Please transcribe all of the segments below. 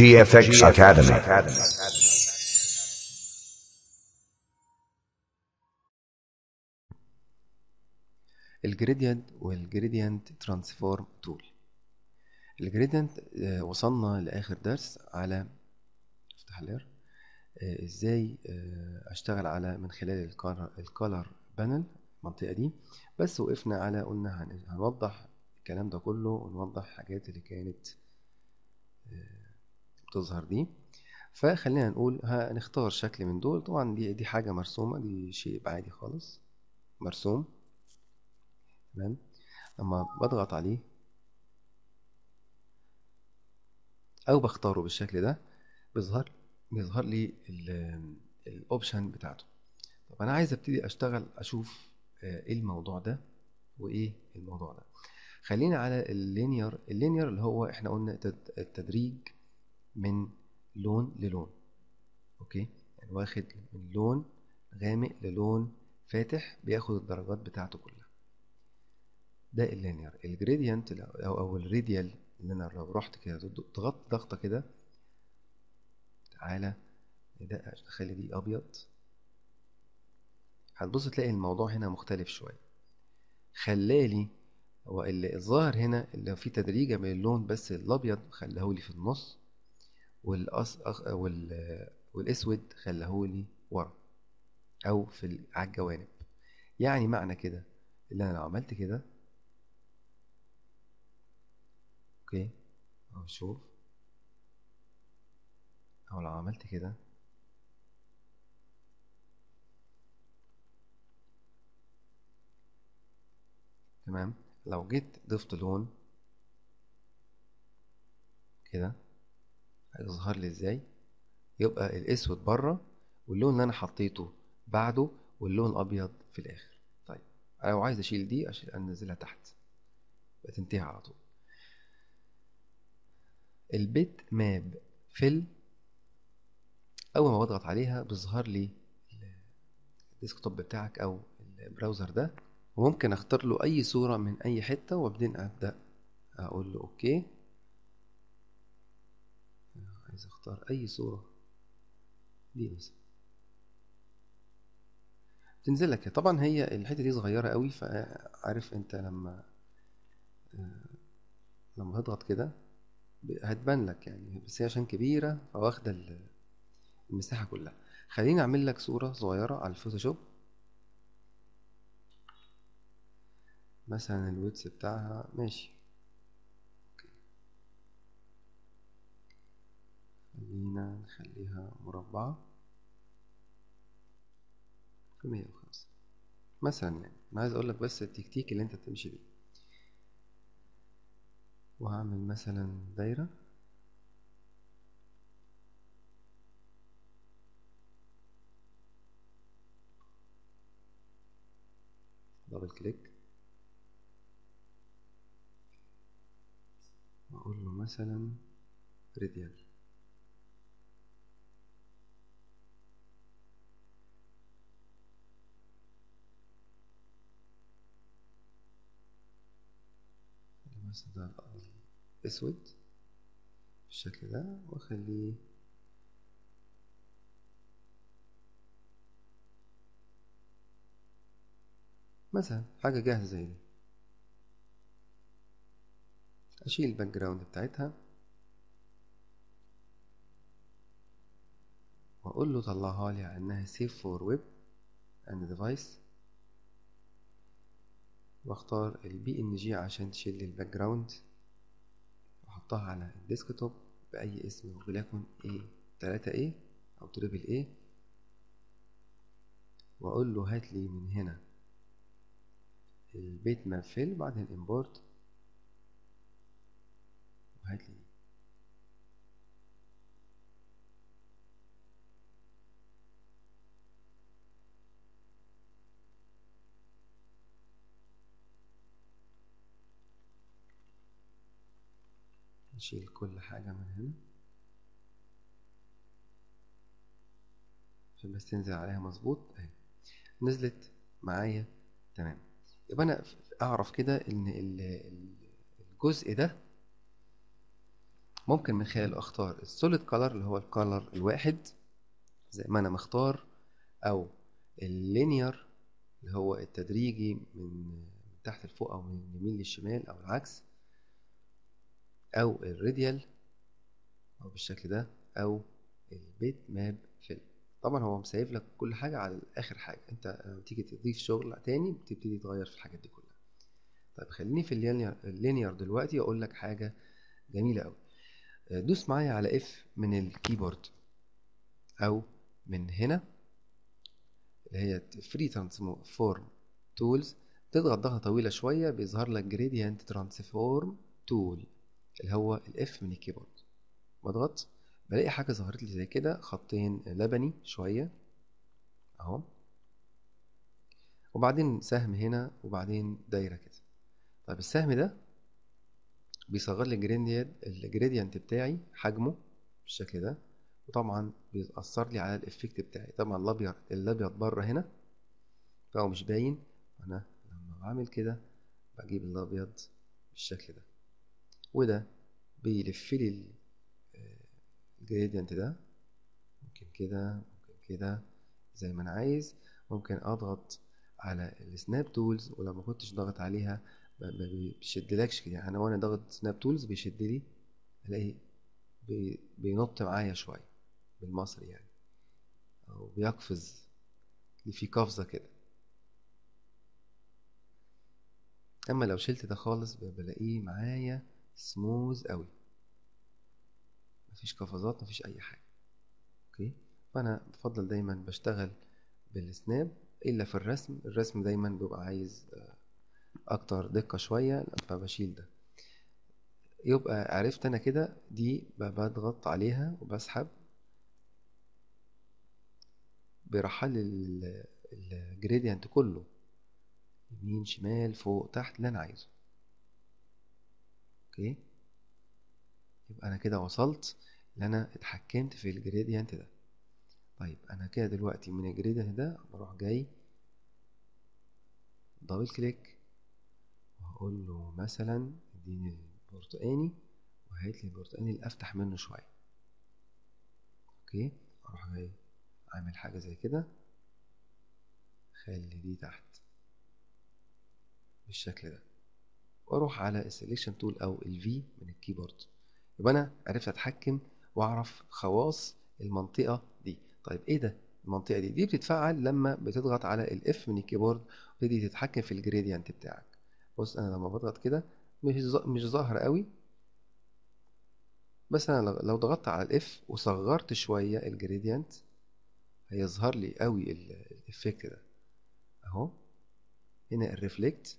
GFX Academy. ال gradient وال gradient transform tool ال gradient آه، وصلنا لآخر درس على افتح ال layer آه، إزاي آه، أشتغل على من خلال ال color panel المنطقة دي بس وقفنا على قلنا هن- هنوضح الكلام ده كله ونوضح الحاجات اللي كانت بتظهر دي. فخلينا نقول هنختار شكل من دول. طبعا دي دي حاجة مرسومة دي شيء عادي خالص. مرسوم. تمام. لما بضغط عليه أو بختاره بالشكل ده بيظهر بيظهر لي الاوبشن بتاعته. طب أنا عايز أبتدي أشتغل أشوف آه، إيه الموضوع ده وإيه الموضوع ده. خلينا على ال linear ال linear اللي هو إحنا قلنا التد- التدريج من لون للون. okay؟ يعني واخد من لون غامق للون فاتح بياخد الدرجات بتاعته كلها. ده ال linear. ال gradient أو أو ال radial اللي أنا لو رحت كده ضغطت ضغطة كده. تعالى ده أخلي دي أبيض. هتبص تلاقي الموضوع هنا مختلف شوية. خلالي هو الظاهر هنا اللي فيه تدريجة من اللون بس الأبيض خلاهولي في النص. والأص... وال... والأسود خلاهولي ورا أو في على الجوانب. يعني معنى كده اللي أنا لو عملت كده أوكي أهو شوف. أو لو عملت كده تمام؟ لو جيت ضفت لون كده هيظهر لي إزاي؟ يبقى الأسود بره واللون اللي أنا حطيته بعده واللون الأبيض في الآخر. طيب أنا لو عايز أشيل دي أشيل أنزلها تحت. بتنتهي على طول. ال bitmap fill أول ما بضغط عليها بيظهر لي ال desktop بتاعك أو ال browser ده. وممكن أختار له أي صورة من أي حتة وبعدين أبدأ أقول له okay. عايز أختار أي صورة دي مثلا. تنزل لك. طبعا هي الحتة دي صغيرة قوي فعارف أنت لما لما تضغط كده هتبان لك يعني. بس هي عشان كبيرة فواخدة ال- المساحة كلها. خليني أعمل لك صورة صغيرة على الفوتوشوب. مثلا ال width بتاعها. ماشي. خلينا نخليها مربعة. في مية وخمسة مثلا يعني أنا عايز أقول لك بس التكتيك اللي أنت تمشي بيه. وهعمل مثلا دايرة. دبل كليك واقول له مثلا راديال مثلا ده اسود بالشكل ده وأخليه مثلا حاجة جاهزة زي دي. أشيل ال background بتاعتها وأقول له طلعها لي على إنها save for web and device واختار ال PNG عشان تشيل ال background وأحطها على ال desktop بأي اسم وليكن A 3 A أو triple A وأقول له هات لي من هنا ال bitmap fill بعدين import وهات لي نشيل كل حاجة من هنا. عشان بس تنزل عليها مظبوط. أهي. نزلت معايا. تمام. يبقى أنا أعرف كده إن ال- ال- الجزء ده ممكن من خلاله أختار ال solid color اللي هو ال color الواحد زي ما أنا مختار أو ال linear اللي هو التدريجي من تحت لفوق أو من اليمين للشمال أو العكس. أو ال radial أو بالشكل ده أو ال bitmap fill طبعا هو مسايف لك كل حاجة على اخر حاجة. أنت لما تيجي تضيف شغل تاني بتبتدي تغير في الحاجات دي كلها. طيب خليني في ال linear دلوقتي أقول لك حاجة جميلة قوي دوس معايا على F من ال keyboard أو من هنا اللي هي free transform tools تضغط ضغطة طويلة شوية بيظهر لك gradient transform tool اللي هو ال F من ال keyboard. بضغط بلاقي حاجة ظهرت لي زي كده خطين لبني شوية. أهو. وبعدين سهم هنا وبعدين دايرة كده. طيب السهم ده بيصغر لي ال gradient ال gradient بتاعي حجمه بالشكل ده. وطبعا بيأثر لي على ال effect بتاعي. طبعا الأبيض الأبيض بره هنا. فهو مش باين. أنا لما بعمل كده بجيب الأبيض بالشكل ده. وده بيلف لي ال gradient ده. ممكن كده ممكن كده زي ما أنا عايز. ممكن أضغط على ال snap tools ولما كنتش ضاغط عليها ما بيشدلكش كده. يعني أنا وأنا ضاغط snap tools بيشد لي ألاقي بينط معايا شوية بالمصري يعني أو بيقفز اللي فيه قفزة كده. أما لو شلت ده خالص بلاقيه معايا سموز قوي. مفيش قفزات مفيش أي حاجة. أوكي؟ فأنا بفضل دايما بشتغل بال snap إلا في الرسم. الرسم دايما بيبقى عايز أكتر دقة شوية فبشيل ده. يبقى عرفت أنا كده دي بضغط عليها وبسحب. برحل ال gradient كله. يمين شمال فوق تحت اللي أنا عايزه. okay. يبقى أنا كده وصلت ان أنا اتحكمت في ال gradient ده. طيب أنا كده دلوقتي من ال gradient ده بروح جاي double click وهقول له مثلا إديني البرتقاني وهات لي البرتقاني اللي افتح منه شوية. okay أروح جاي اعمل حاجة زي كده. خلي دي تحت بالشكل ده. وأروح على ال selection tool أو ال V من ال keyboard يبقى أنا عرفت أتحكم وأعرف خواص المنطقة دي. طيب إيه ده؟ المنطقة دي. دي بتتفعل لما بتضغط على ال F من ال keyboard وتبتدي تتحكم في ال gradient بتاعك. بص أنا لما بضغط كده مش مش ظاهره قوي. بس أنا لو ضغطت على ال F وصغرت شوية ال gradient هيظهر لي قوي ال effect ده. أهو. هنا ال reflect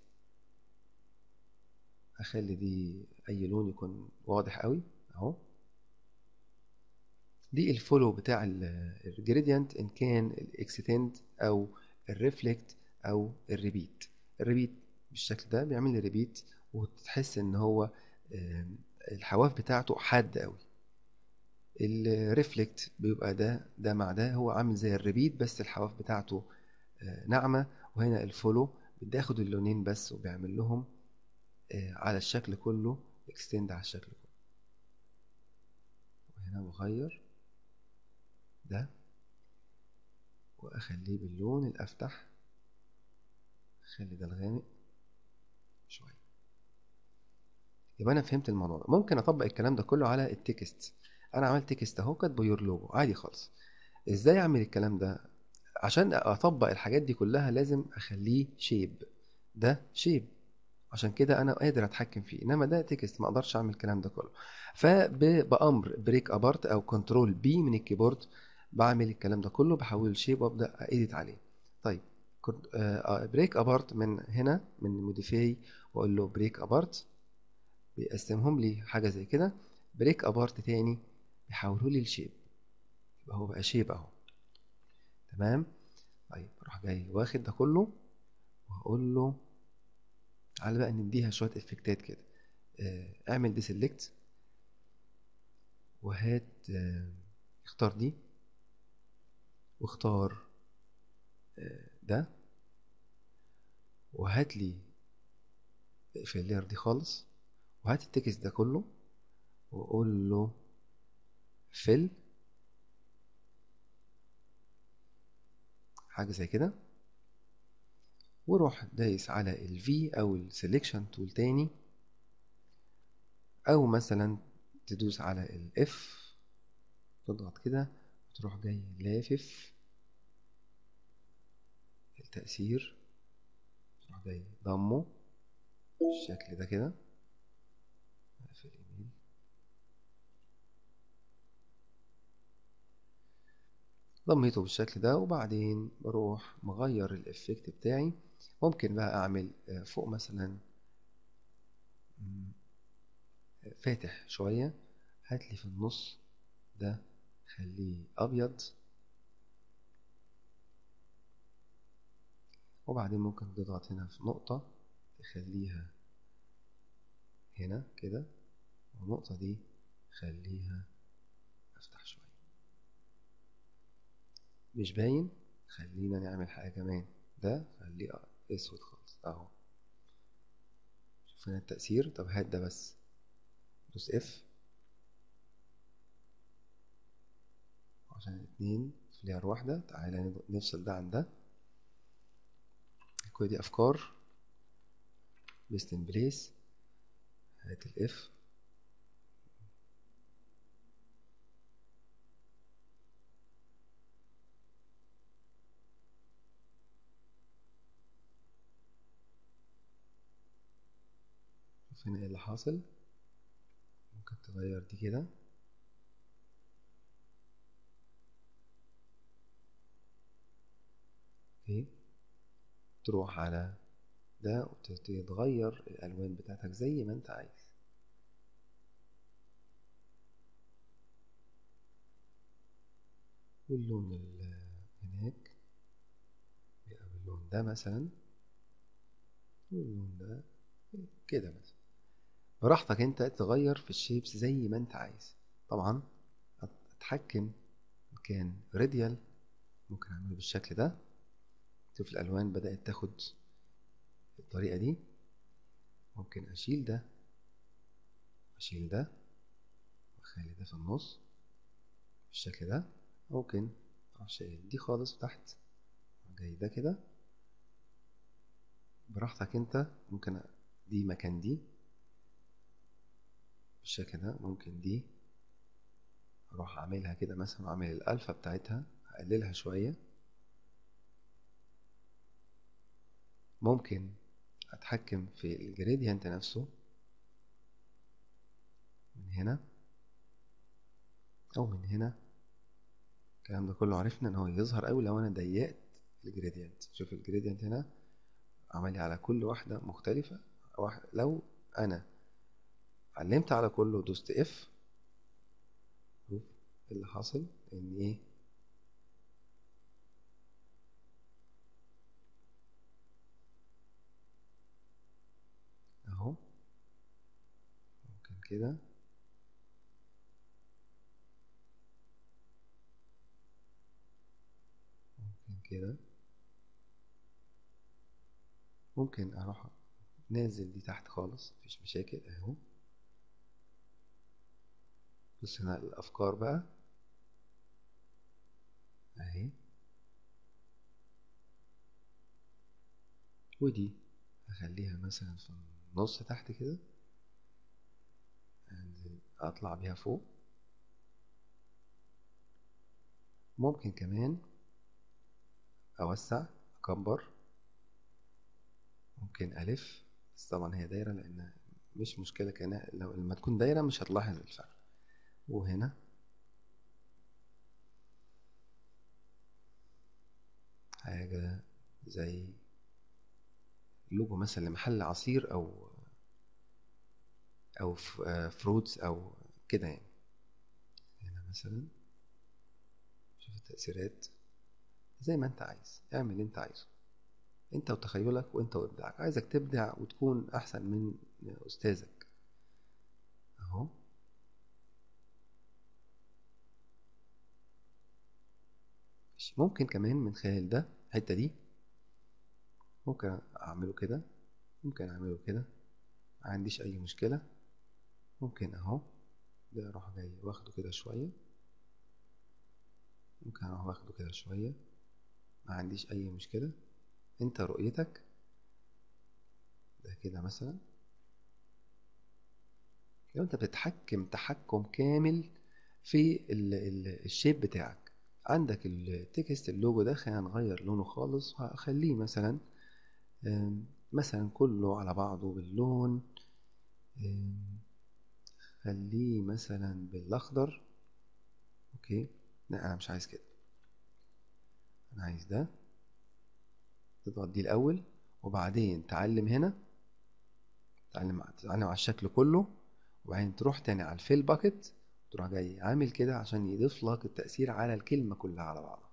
أخلي دي أي لون يكون واضح قوي أهو. دي ال flow بتاع ال gradient إن كان ال extend أو ال reflect أو ال repeat ال repeat بالشكل ده بيعمل لي repeat وتحس إن هو الحواف بتاعته حاد قوي. ال reflect بيبقى ده ده مع ده هو عامل زي ال repeat بس الحواف بتاعته ناعمة. وهنا ال flow بتاخد اللونين بس وبيعمل لهم على الشكل كله extend على الشكل كله. وهنا بغير ده وأخليه باللون الأفتح. خلي ده الغامق شوية. يبقى أنا فهمت الموضوع ده. ممكن أطبق الكلام ده كله على ال text. أنا عملت text أهو كاتبه your logo عادي خالص. إزاي أعمل الكلام ده؟ عشان أطبق الحاجات دي كلها لازم أخليه shape ده shape عشان كده أنا قادر أتحكم فيه إنما ده text ما أقدرش أعمل الكلام ده كله. فبامر break apart أو control B من ال keyboard بعمل الكلام ده كله بحول shape وأبدأ edit عليه. طيب break apart من هنا من modify وأقول له break apart بيقسمهم لي حاجة زي كده. break apart تاني بيحوله لي ل shape يبقى هو بقى shape أهو. تمام؟ طيب أروح جاي واخد ده كله وهقول له تعالى بقى نديها شوية effect ات كده. اعمل دي select وهات اختار دي واختار ده وهات لي في ال layer دي خالص وهات ال text ده كله واقول له فيل حاجة زي كده. وروح دايس على ال V أو ال Selection Tool تاني. أو مثلا تدوس على ال F تضغط كده وتروح جاي لافف التأثير. تروح جاي ضمه بالشكل ده كده. الإيميل. ضميته بالشكل ده وبعدين بروح مغير الإفكت بتاعي. ممكن بقى أعمل فوق مثلا فاتح شوية هاتلي في النص ده خليه أبيض. وبعدين ممكن تضغط هنا في نقطة تخليها هنا كده والنقطة دي خليها أفتح شوية. مش باين؟ خلينا نعمل حاجة كمان. ده خليه أسود خالص. أهو. شوف هنا التأثير. طب هات ده بس. دوس اف عشان الاتنين في لير واحدة تعالى نفصل ده عن ده. كل دي أفكار. paste in place هات ال F شوف هنا إيه اللي حاصل؟ ممكن تغير دي كده. okay. تروح على ده وتتغير الألوان بتاعتك زي ما أنت عايز. واللون هناك. يبقى باللون ده مثلا. واللون ده كده مثلا. براحتك انت تغير في ال shapes زي ما انت عايز. طبعا اتحكم كان راديال ممكن أعمله بالشكل ده. شوف الألوان بدأت تاخد الطريقة دي. ممكن أشيل ده أشيل ده واخلي ده في النص بالشكل ده. ممكن أروح شايل دي خالص تحت جاي ده كده. براحتك انت ممكن دي مكان دي. بالشكل ده ممكن دي أروح أعملها كده مثلا اعمل الألفا بتاعتها أقللها شوية. ممكن أتحكم في ال gradient نفسه من هنا أو من هنا. الكلام ده كله عرفنا إن هو يظهر قوي لو أنا ضيقت ال gradient شوف ال gradient هنا عملي على كل واحدة مختلفة. لو أنا علمت على كله ودوست اف شوف اللي حاصل. إن إيه؟ أهو. ممكن كده. ممكن كده. ممكن أروح نازل دي تحت خالص. مفيش مشاكل. أهو. بص هنا الأفكار بقى. أهي. ودي هخليها مثلا في النص تحت كده. أطلع بيها فوق. ممكن كمان أوسع أكبر. ممكن ألف. بس طبعا هي دايره لأن مش مشكلة كان لو لما تكون دايره مش هتلاحظ الفرق. وهنا. حاجة زي لوجو مثلا لمحل عصير أو أو فروتس أو كده يعني. هنا مثلا شوف التأثيرات. زي ما أنت عايز. اعمل اللي أنت عايزه. أنت وتخيلك وأنت وإبداعك. عايزك تبدع وتكون أحسن من أستاذك. اهو ممكن كمان من خلال ده الحتة دي ممكن أعمله كده ممكن أعمله كده ما عنديش أي مشكلة. ممكن أهو ده أروح جاي واخده كده شوية. ممكن أروح واخده كده شوية ما عنديش أي مشكلة. أنت رؤيتك ده كده مثلا. لو أنت بتتحكم تحكم كامل في ال ال ال shape بتاعك عندك ال text ال logo ده خلينا نغير لونه خالص. هخليه مثلا مثلا كله على بعضه باللون. خليه مثلا بالأخضر. أوكي. لا أنا مش عايز كده. أنا عايز ده. تضغط دي الأول وبعدين تعلم هنا. تعلم تعلم على الشكل كله. وبعدين تروح تاني على ال fill bucket تروح جاي عامل كده عشان يضيف لك التأثير على الكلمة كلها على بعضها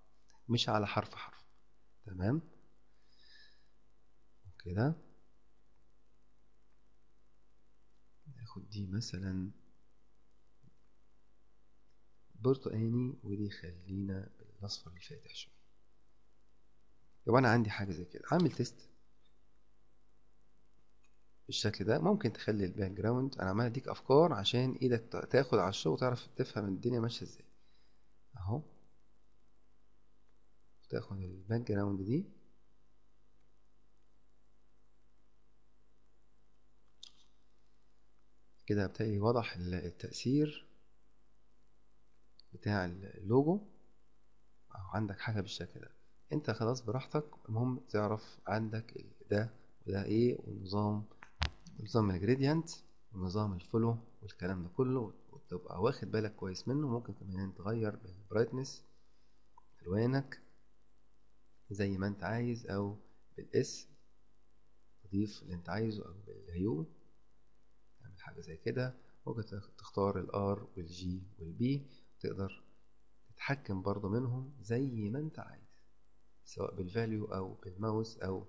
مش على حرف حرف. تمام؟ كده. ناخد دي مثلا. برتقاني ودي خلينا بالاصفر الفاتح شوية. يبقى أنا عندي حاجة زي كده. عامل test. بالشكل ده ممكن تخلي ال background أنا عمال أديك أفكار عشان إيدك تاخد على الشغل وتعرف تفهم الدنيا ماشية إزاي. أهو. تاخد ال background دي. كده بتلاقي واضح التأثير بتاع اللوجو. أهو عندك حاجة بالشكل ده. أنت خلاص براحتك المهم تعرف عندك ده وده إيه نظام ال gradient ونظام ال fill والكلام ده كله وتبقى واخد بالك كويس منه. ممكن كمان تغير بال brightness الوانك زي ما انت عايز أو بالاس تضيف اللي انت عايزه أو بال hue. تعمل حاجة زي كده. ممكن تختار ال R وال G وال B تقدر تتحكم برضه منهم زي ما انت عايز سواء بال value أو بالماوس أو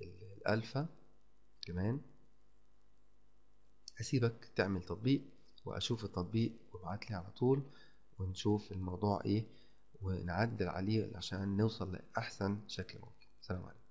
بالالفا كمان. هسيبك تعمل تطبيق وأشوف التطبيق وابعت لي على طول ونشوف الموضوع إيه ونعدل عليه عشان نوصل لأحسن شكل ممكن. سلام عليكم.